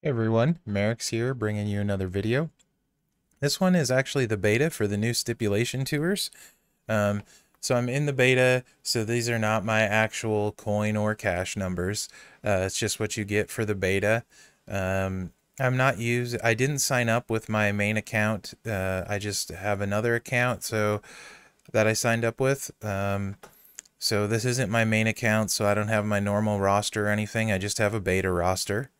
Hey everyone, Mherex here bringing you another video. This one is actually the beta for the new stipulation tours. Um, so I'm in the beta, so these are not my actual coin or cash numbers. Uh, it's just what you get for the beta. Um, I'm not use. I didn't sign up with my main account. Uh, I just have another account so that I signed up with. Um, so this isn't my main account, so I don't have my normal roster or anything. I just have a beta roster.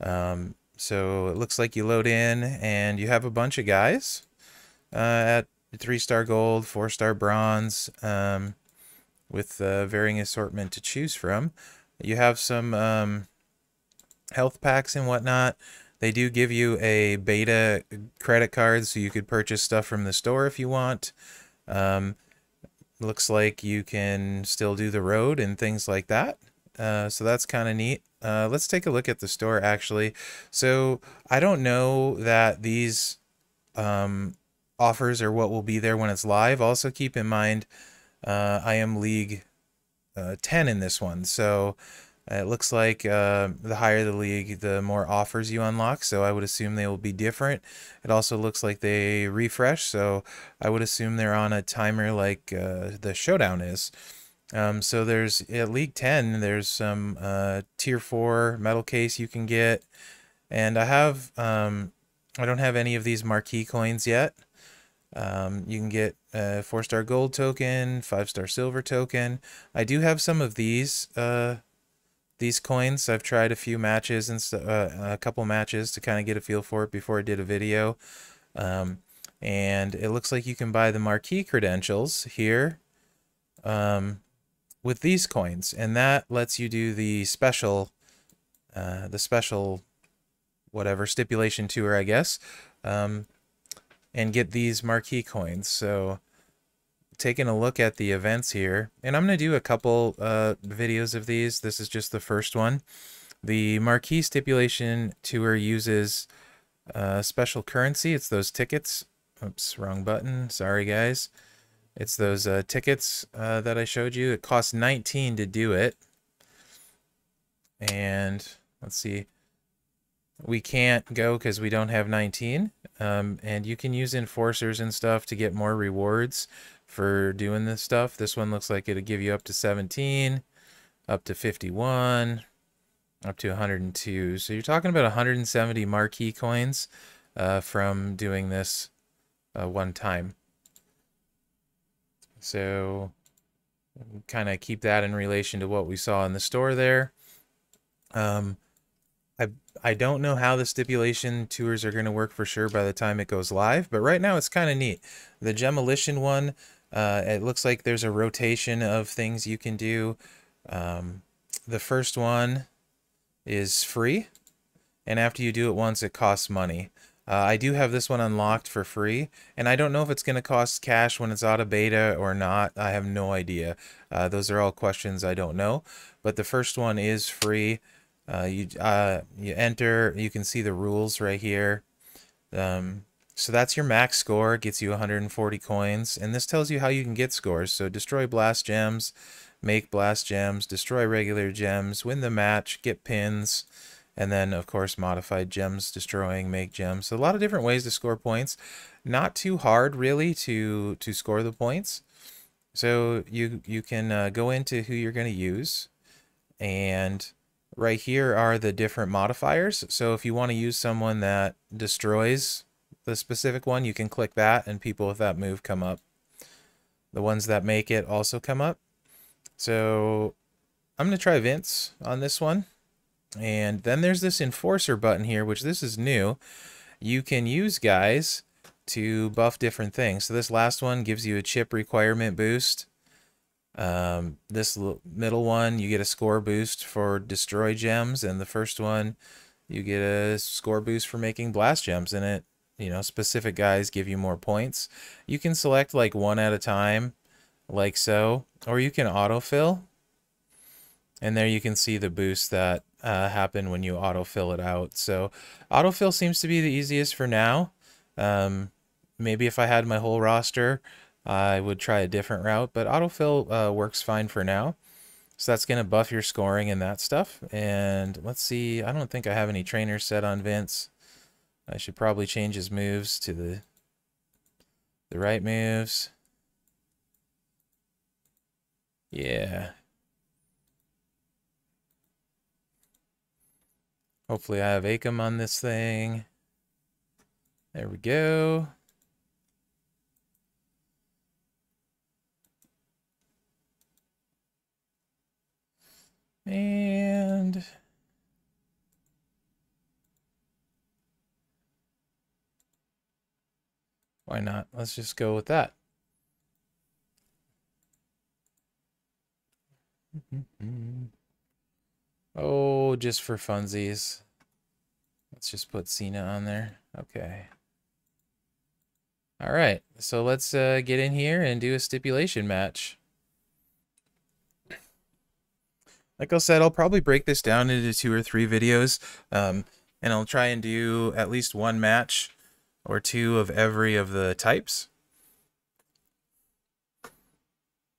Um, so it looks like you load in and you have a bunch of guys uh, at three star gold, four star bronze, um, with uh, varying assortment to choose from. You have some um, health packs and whatnot. They do give you a beta credit card so you could purchase stuff from the store if you want. Um, looks like you can still do the road and things like that. Uh, so that's kind of neat. Uh, let's take a look at the store actually. So I don't know that these um, offers are what will be there when it's live. Also keep in mind, uh, I am League uh, 10 in this one. So it looks like uh, the higher the league, the more offers you unlock. So I would assume they will be different. It also looks like they refresh. So I would assume they're on a timer like uh, the Showdown is. Um, so there's at League 10, there's some uh, Tier 4 metal case you can get. And I have, um, I don't have any of these marquee coins yet. Um, you can get a 4-star gold token, 5-star silver token. I do have some of these uh, these coins. I've tried a few matches and uh, a couple matches to kind of get a feel for it before I did a video. Um, and it looks like you can buy the marquee credentials here. Um, with these coins, and that lets you do the special, uh, the special, whatever stipulation tour, I guess, um, and get these marquee coins. So, taking a look at the events here, and I'm going to do a couple uh, videos of these. This is just the first one. The marquee stipulation tour uses uh, special currency. It's those tickets. Oops, wrong button. Sorry, guys. It's those uh, tickets uh, that I showed you. It costs 19 to do it. And let's see. We can't go because we don't have 19. Um, and you can use enforcers and stuff to get more rewards for doing this stuff. This one looks like it'll give you up to 17, up to 51, up to 102. So you're talking about 170 marquee coins uh, from doing this uh, one time. So kind of keep that in relation to what we saw in the store there. Um, I I don't know how the stipulation tours are going to work for sure by the time it goes live, but right now it's kind of neat. The Gemolition one, uh, it looks like there's a rotation of things you can do. Um, the first one is free, and after you do it once, it costs money. Uh, I do have this one unlocked for free, and I don't know if it's going to cost cash when it's out of beta or not. I have no idea. Uh, those are all questions I don't know. But the first one is free. Uh, you uh, you enter. You can see the rules right here. Um, so that's your max score. It gets you 140 coins, and this tells you how you can get scores. So destroy blast gems, make blast gems, destroy regular gems, win the match, get pins. And then, of course, modified gems, destroying, make gems. So a lot of different ways to score points. Not too hard, really, to, to score the points. So you, you can uh, go into who you're going to use. And right here are the different modifiers. So if you want to use someone that destroys the specific one, you can click that and people with that move come up. The ones that make it also come up. So I'm going to try Vince on this one. And then there's this enforcer button here, which this is new. You can use guys to buff different things. So this last one gives you a chip requirement boost. Um, this middle one, you get a score boost for destroy gems. And the first one, you get a score boost for making blast gems. And it, you know, specific guys give you more points. You can select like one at a time, like so. Or you can autofill. And there you can see the boost that uh, happen when you autofill it out. So autofill seems to be the easiest for now. Um, maybe if I had my whole roster, I would try a different route, but autofill uh, works fine for now. So that's going to buff your scoring and that stuff. And let's see, I don't think I have any trainers set on Vince. I should probably change his moves to the the right moves. Yeah. Hopefully I have Acom on this thing. There we go. And why not? Let's just go with that. Mm-hmm. Oh, just for funsies. Let's just put Cena on there. Okay. All right, so let's uh, get in here and do a stipulation match. Like I said, I'll probably break this down into two or three videos, um, and I'll try and do at least one match or two of every of the types.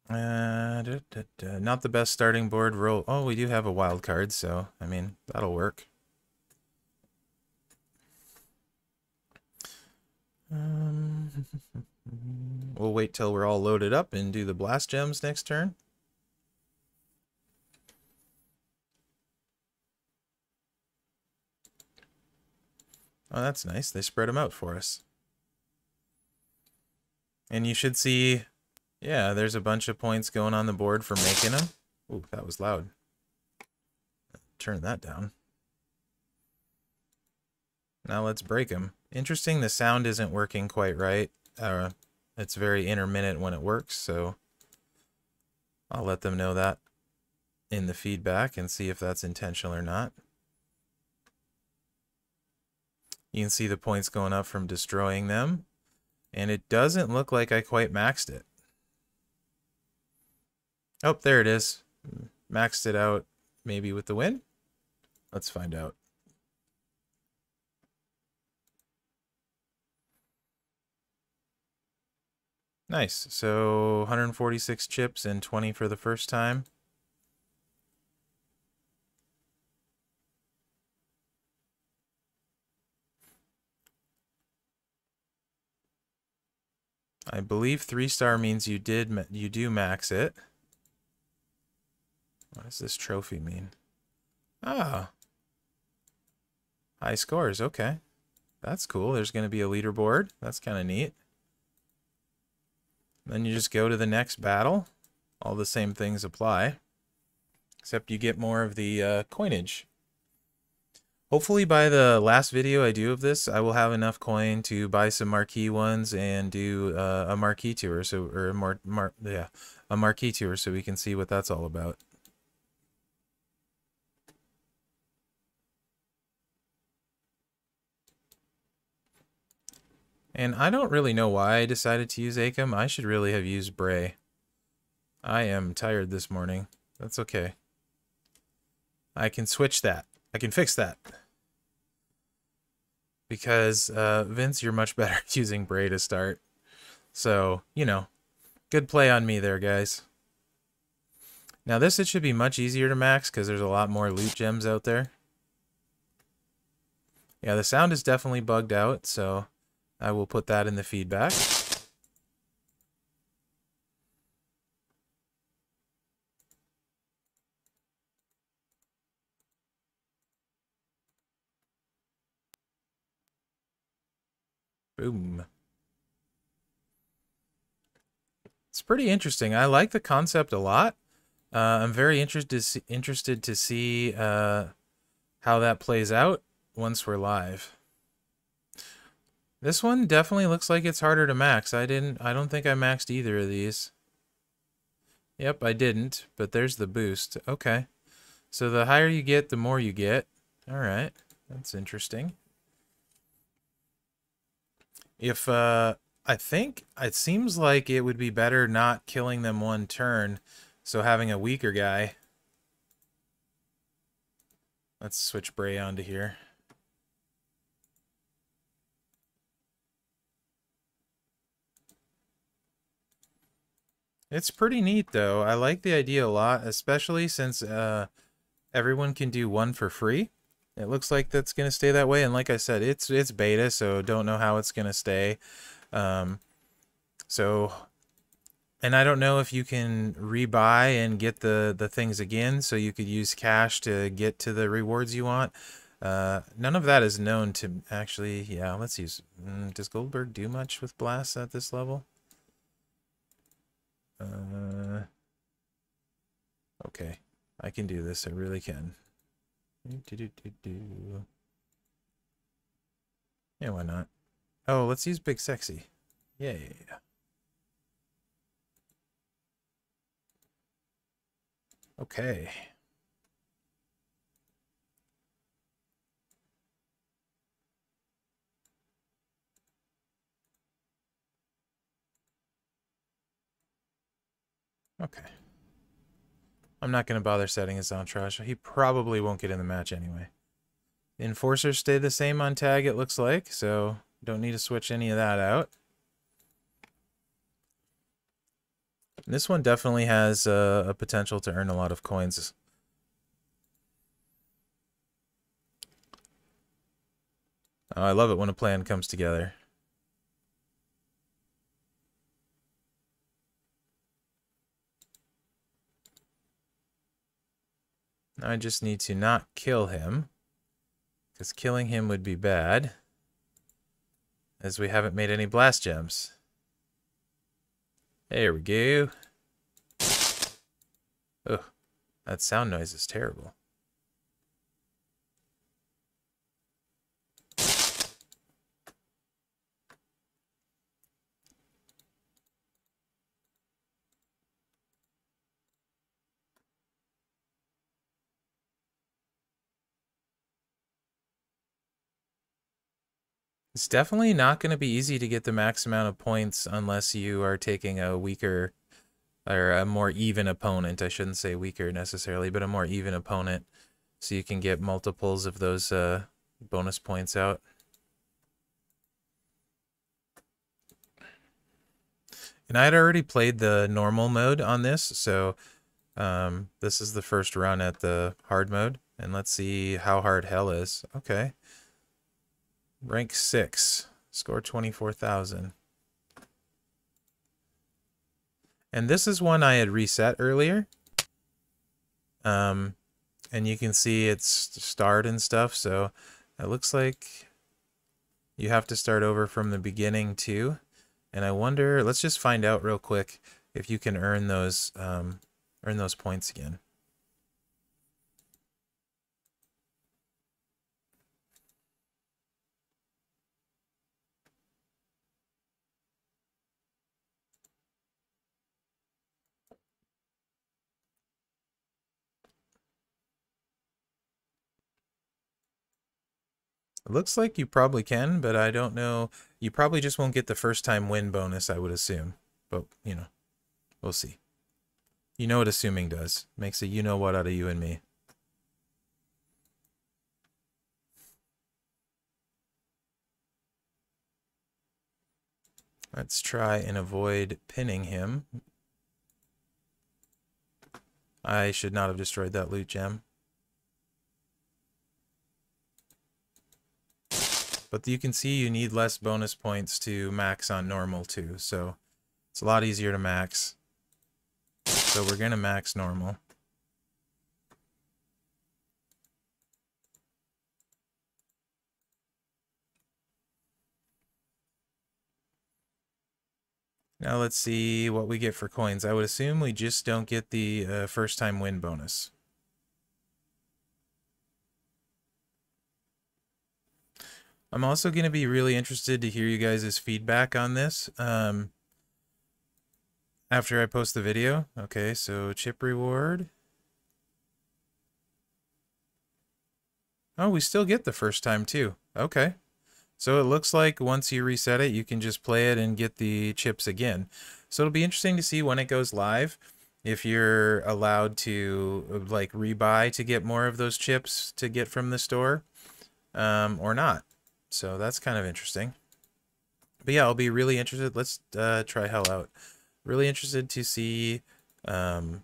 Uh, da, da, da. Not the best starting board roll. Oh, we do have a wild card, so, I mean, that'll work. Um, we'll wait till we're all loaded up and do the blast gems next turn. Oh, that's nice. They spread them out for us. And you should see, yeah, there's a bunch of points going on the board for making them. Ooh, that was loud. Turn that down. Now let's break them. Interesting, the sound isn't working quite right. Uh, it's very intermittent when it works, so I'll let them know that in the feedback and see if that's intentional or not. You can see the points going up from destroying them. And it doesn't look like I quite maxed it. Oh, there it is. Maxed it out maybe with the win. Let's find out. Nice. So 146 chips and 20 for the first time. I believe three star means you did you do max it. What does this trophy mean? Ah. High scores, okay. That's cool. There's going to be a leaderboard. That's kind of neat. Then you just go to the next battle. All the same things apply. Except you get more of the uh, coinage. Hopefully by the last video I do of this, I will have enough coin to buy some marquee ones and do uh, a marquee tour, so or a mar, mar yeah, a marquee tour, so we can see what that's all about. And I don't really know why I decided to use Acom. I should really have used Bray. I am tired this morning. That's okay. I can switch that. I can fix that. Because, uh, Vince, you're much better using Bray to start. So, you know, good play on me there, guys. Now this, it should be much easier to max because there's a lot more loot gems out there. Yeah, the sound is definitely bugged out, so I will put that in the feedback. Boom. It's pretty interesting. I like the concept a lot. Uh, I'm very interested interested to see uh, how that plays out once we're live. This one definitely looks like it's harder to max. I didn't. I don't think I maxed either of these. Yep, I didn't. But there's the boost. Okay. So the higher you get, the more you get. All right. That's interesting if uh, I think it seems like it would be better not killing them one turn, so having a weaker guy. Let's switch Bray onto here. It's pretty neat though. I like the idea a lot, especially since uh, everyone can do one for free. It looks like that's going to stay that way. And like I said, it's it's beta, so don't know how it's going to stay. Um, so, and I don't know if you can rebuy and get the, the things again, so you could use cash to get to the rewards you want. Uh, none of that is known to actually, yeah, let's use, mm, does Goldberg do much with blasts at this level? Uh, okay, I can do this, I really can. Yeah, why not? Oh, let's use Big Sexy. Yeah, yeah, yeah. Okay. Okay. I'm not going to bother setting his entourage. He probably won't get in the match anyway. The enforcers stay the same on tag, it looks like, so don't need to switch any of that out. This one definitely has uh, a potential to earn a lot of coins. Oh, I love it when a plan comes together. I just need to not kill him. Because killing him would be bad. As we haven't made any blast gems. There we go. Ugh, that sound noise is terrible. It's definitely not going to be easy to get the max amount of points unless you are taking a weaker or a more even opponent. I shouldn't say weaker necessarily, but a more even opponent so you can get multiples of those uh, bonus points out. And I had already played the normal mode on this, so um, this is the first run at the hard mode. And let's see how hard hell is. Okay. Rank 6. Score 24,000. And this is one I had reset earlier. Um, and you can see it's starred and stuff, so it looks like you have to start over from the beginning too. And I wonder, let's just find out real quick if you can earn those um, earn those points again. It looks like you probably can, but I don't know. You probably just won't get the first time win bonus, I would assume. But, you know, we'll see. You know what assuming does. Makes a you know what out of you and me. Let's try and avoid pinning him. I should not have destroyed that loot gem. But you can see you need less bonus points to max on normal too. So it's a lot easier to max. So we're going to max normal. Now let's see what we get for coins. I would assume we just don't get the uh, first time win bonus. I'm also going to be really interested to hear you guys' feedback on this um, after I post the video. Okay, so chip reward. Oh, we still get the first time too. Okay. So it looks like once you reset it, you can just play it and get the chips again. So it'll be interesting to see when it goes live if you're allowed to like rebuy to get more of those chips to get from the store um, or not. So that's kind of interesting. But yeah, I'll be really interested. Let's uh, try Hell out. really interested to see um,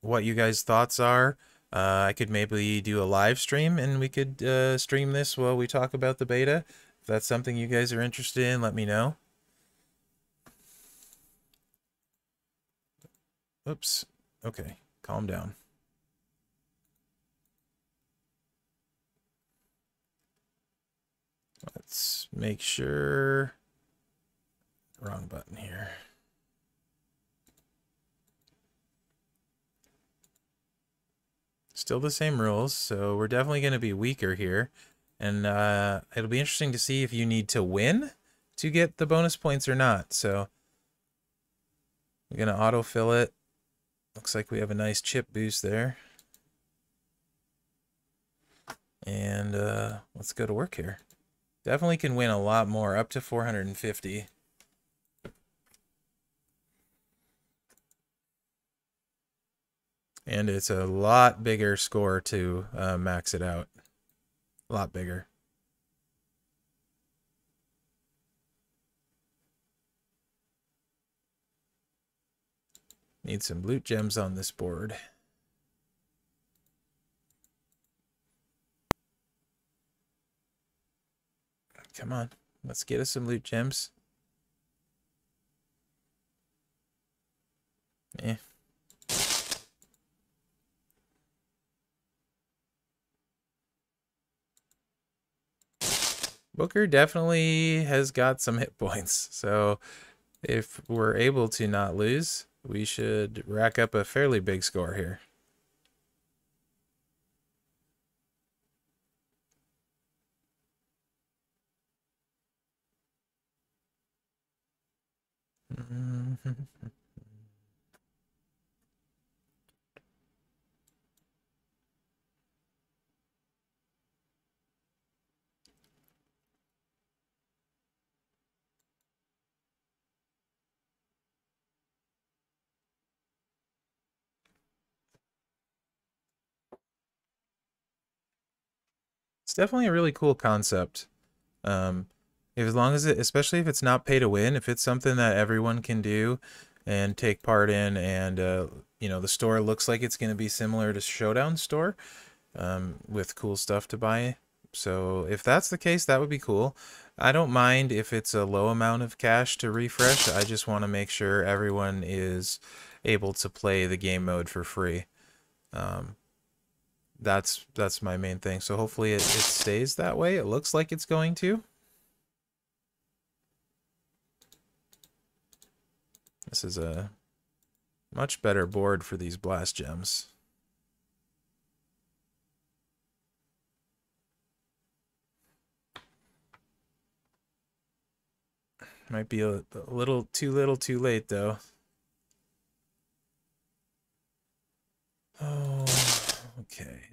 what you guys' thoughts are. Uh, I could maybe do a live stream and we could uh, stream this while we talk about the beta. If that's something you guys are interested in, let me know. Oops. Okay, calm down. Let's make sure. Wrong button here. Still the same rules, so we're definitely going to be weaker here. And uh, it'll be interesting to see if you need to win to get the bonus points or not. So we're going to autofill it. Looks like we have a nice chip boost there. And uh, let's go to work here. Definitely can win a lot more, up to 450. And it's a lot bigger score to uh, max it out. A lot bigger. Need some loot gems on this board. Come on. Let's get us some loot gems. Booker definitely has got some hit points. So if we're able to not lose, we should rack up a fairly big score here. It's definitely a really cool concept. Um, if, as long as it, especially if it's not pay to win, if it's something that everyone can do and take part in, and uh, you know the store looks like it's going to be similar to Showdown store um, with cool stuff to buy. So if that's the case, that would be cool. I don't mind if it's a low amount of cash to refresh. I just want to make sure everyone is able to play the game mode for free. Um, that's that's my main thing. So hopefully it, it stays that way. It looks like it's going to. This is a much better board for these blast gems. Might be a, a little too little too late though. Oh, okay.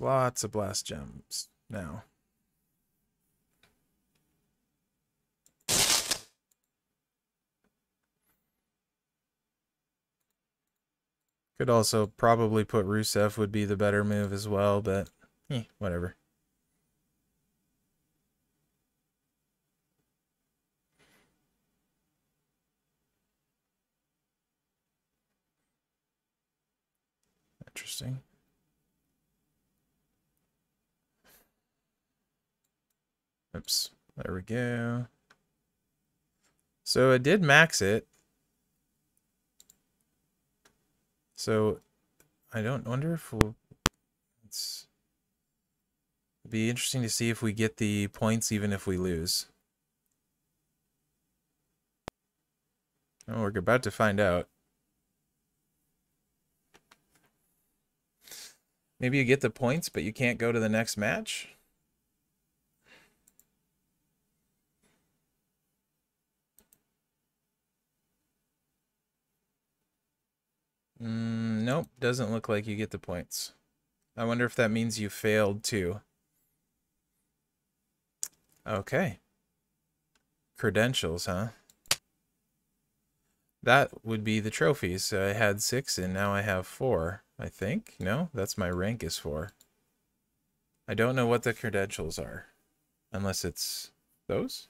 Lots of blast gems now. Could also probably put Rusev would be the better move as well, but eh, whatever. Interesting. Oops, there we go. So it did max it. So I don't wonder if we'll, it's be interesting to see if we get the points even if we lose. Oh, we're about to find out. Maybe you get the points, but you can't go to the next match? Mm, nope, doesn't look like you get the points. I wonder if that means you failed too. Okay. Credentials, huh? that would be the trophies. I had six and now I have four, I think. No, that's my rank is four. I don't know what the credentials are. Unless it's those?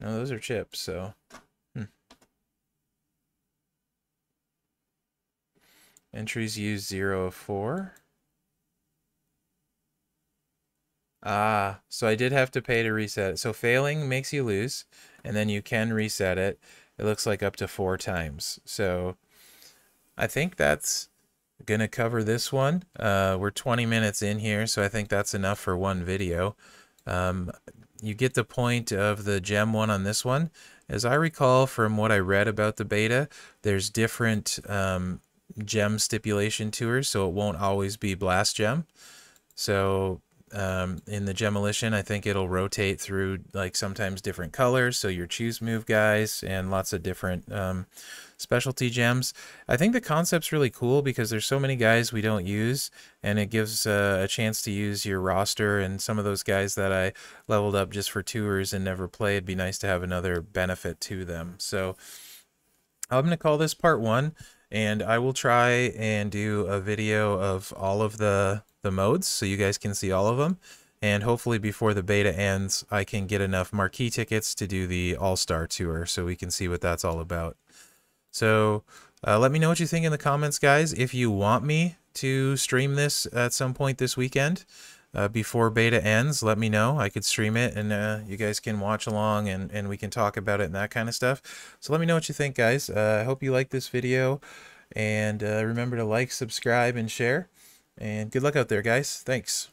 No, those are chips, so... Entries use 0 of 4. Ah, so I did have to pay to reset it. So failing makes you lose, and then you can reset it. It looks like up to four times. So I think that's going to cover this one. Uh, we're 20 minutes in here, so I think that's enough for one video. Um, you get the point of the gem one on this one. As I recall from what I read about the beta, there's different um, gem stipulation tours, so it won't always be blast gem. So um, in the Gemolition, I think it'll rotate through like sometimes different colors. So your choose move guys and lots of different um, specialty gems. I think the concept's really cool because there's so many guys we don't use, and it gives uh, a chance to use your roster and some of those guys that I leveled up just for tours and never played. It'd be nice to have another benefit to them. So I'm going to call this part one, and I will try and do a video of all of the the modes so you guys can see all of them. And hopefully before the beta ends, I can get enough marquee tickets to do the All-Star Tour so we can see what that's all about. So uh, let me know what you think in the comments, guys. If you want me to stream this at some point this weekend uh, before beta ends, let me know. I could stream it and uh, you guys can watch along and, and we can talk about it and that kind of stuff. So let me know what you think, guys. Uh, I hope you like this video. And uh, remember to like, subscribe, and share. And good luck out there, guys. Thanks.